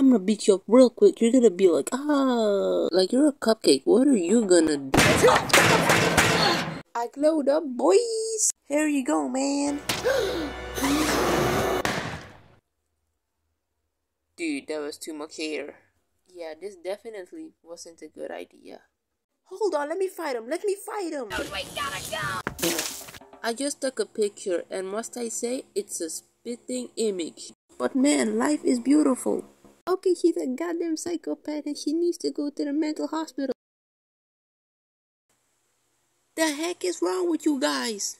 I'm gonna beat you up real quick. You're gonna be like, ah, like you're a cupcake. What are you gonna do? I glowed up, boys. Here you go, man. Dude, that was too much air. Yeah, this definitely wasn't a good idea. Hold on, let me fight him. Let me fight him. We gotta go. I just took a picture, and must I say, it's a spitting image. But man, life is beautiful. Okay, she's a goddamn psychopath and she needs to go to the mental hospital. The heck is wrong with you guys?